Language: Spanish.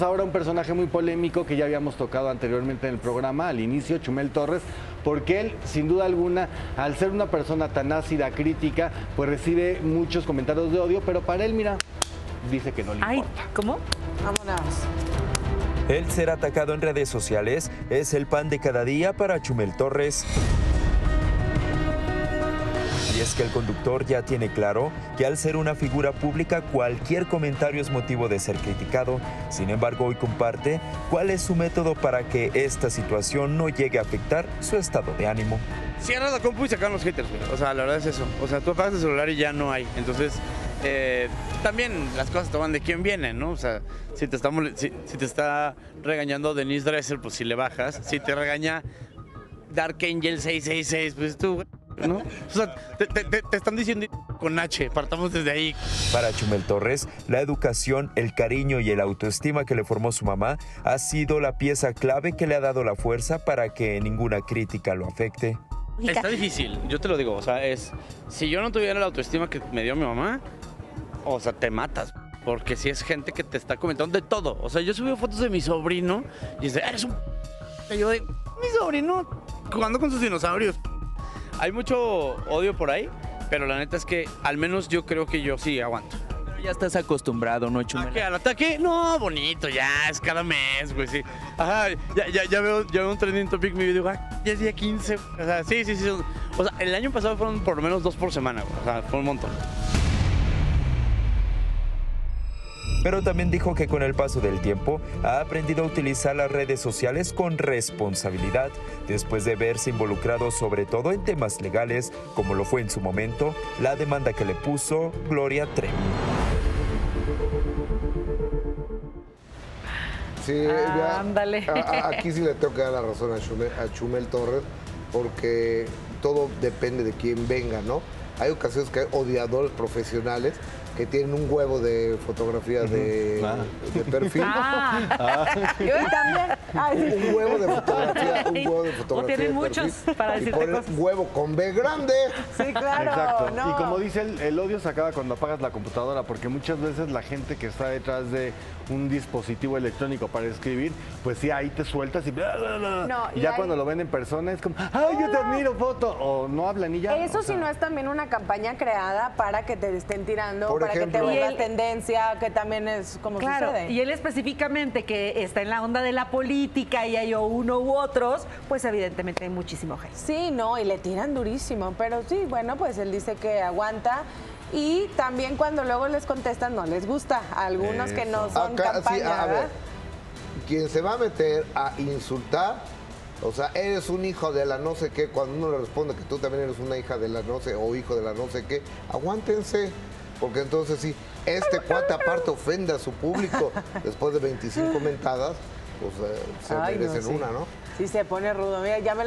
ahora un personaje muy polémico que ya habíamos tocado anteriormente en el programa, al inicio, Chumel Torres, porque él, sin duda alguna, al ser una persona tan ácida, crítica, pues recibe muchos comentarios de odio, pero para él, mira, dice que no le Ay, importa. ¿cómo? Vámonos. El ser atacado en redes sociales es el pan de cada día para Chumel Torres. Es que el conductor ya tiene claro que al ser una figura pública cualquier comentario es motivo de ser criticado. Sin embargo, hoy comparte cuál es su método para que esta situación no llegue a afectar su estado de ánimo. Cierras la compu y sacan los haters, güey. O sea, la verdad es eso. O sea, tú apagas el celular y ya no hay. Entonces, eh, también las cosas toman de quién vienen, ¿no? O sea, si te está, si, te está regañando Denise Dresser, pues si le bajas. Si te regaña Dark Angel 666, pues tú, ¿no? O sea, te, te- te- te están diciendo con H, partamos desde ahí. Para Chumel Torres, la educación, el cariño y el autoestima que le formó su mamá ha sido la pieza clave que le ha dado la fuerza para que ninguna crítica lo afecte. Está difícil, yo te lo digo, o sea, es, si yo no tuviera la autoestima que me dio mi mamá, o sea, te matas, porque si es gente que te está comentando de todo, o sea, yo subí fotos de mi sobrino y dice, eres un... p-". Y yo de, mi sobrino jugando con sus dinosaurios. Hay mucho odio por ahí, pero la neta es que al menos yo creo que yo sí aguanto. Ya estás acostumbrado, ¿no, ¿A Chumel? qué? ¿Al ataque? No, bonito, ya, es cada mes, güey, sí. Ajá, ya, ya, ya, veo, ya veo un trending topic mi video, ah, ya es día 15. O sea, sí, sí, sí. O sea, el año pasado fueron por lo menos dos por semana, güey. O sea, fue un montón. Pero también dijo que con el paso del tiempo ha aprendido a utilizar las redes sociales con responsabilidad, después de verse involucrado sobre todo en temas legales, como lo fue en su momento la demanda que le puso Gloria Trevi. Sí, ya, Ándale. a- a- aquí sí le tengo que dar la razón a Chumel, a Chumel Torres, porque todo depende de quién venga, ¿no? Hay ocasiones que hay odiadores profesionales que tienen un huevo de fotografía de, Ah. de perfil. Ah, también. Ay, sí. Un huevo de fotografía, un huevo de fotografía. tienen de muchos para y decirte ponen cosas. huevo con B grande. Sí, claro. Exacto. no. Y como dice él, el odio se acaba cuando apagas la computadora, porque muchas veces la gente que está detrás de un dispositivo electrónico para escribir, pues sí, ahí te sueltas y, bla, bla, bla. No, Y y ya cuando lo ven en persona es como, ¡ay, yo te admiro, foto! O no hablan y ya. Eso o sí sea, no es también una campaña creada para que te estén tirando, Por para que te vuelva Y él- tendencia, que también es como claro. sucede. Y él específicamente que está en la onda de la política y hay o uno u otros, pues evidentemente hay muchísimo hate. Sí, no, y le tiran durísimo, pero sí, bueno, pues él dice que aguanta. Y también cuando luego les contestan no les gusta. A algunos que no son Acá, sí, campaña, a ver, ¿verdad? quien se va a meter a insultar, o sea, eres un hijo de la no sé qué, cuando uno le responde que tú también eres una hija de la no sé, o hijo de la no sé qué, aguántense, porque entonces sí, este cuate aparte ofende a su público después de 25 mentadas, pues eh, se Ay, no, merecen sí. una, ¿no? Sí se pone rudo. Mira, ya me